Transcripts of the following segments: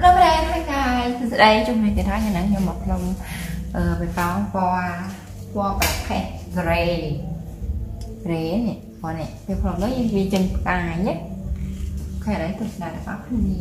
ខ្ញុំរ៉េនមិនកាយសួស្តីជំរាបទៀតហើយថ្ងៃនេះខ្ញុំមកផ្លុំអឺបេតងពណ៌ពណ៌ប្រផេះ gray gray នេះពណ៌នេះវាផ្លុំនោះយើងវាចេញផ្កាយណាខែនេះទស្សនារបស់គ្នា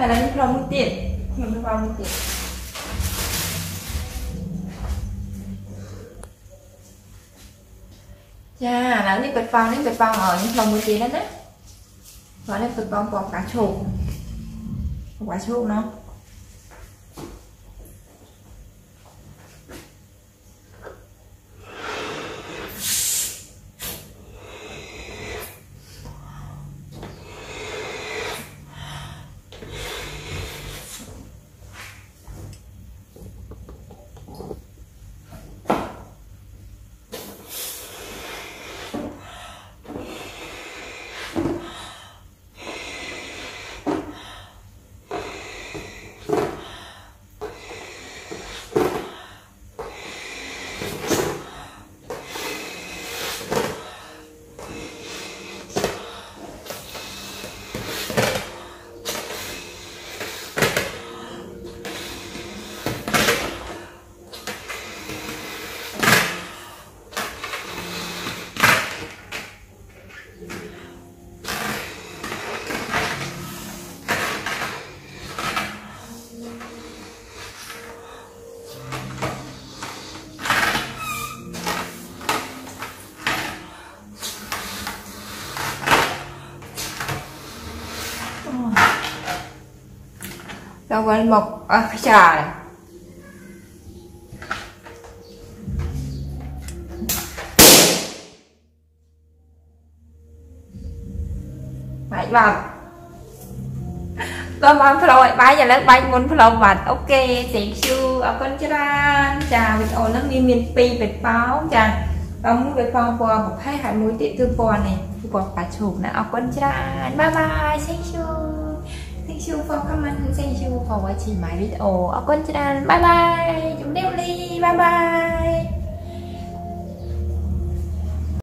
phải là những đồng tiền. Mình vào một tiền. Chà, là những bịch vòng, những bịch vòng ở những vòng một tiền đấy đấy Gọi là bịch vòng của cá chuột Của cá nó. Đâu có một à, trời. Bảy vào Tôi bán flow ấy. Bay giờ lấy bay muốn flow vật ok thank you. Ở con ra chào việc ổn nó miên miên pi về báo. Chà muốn về phò phò một hai hai mũi tiết tư phò này. Phò bà chủ nè. Ở con ra bye bye. Thank you. Thank you for comment Thank you for watching my video អរគុណច្រើនបាយបាយជម្រាបលាបាយបាយ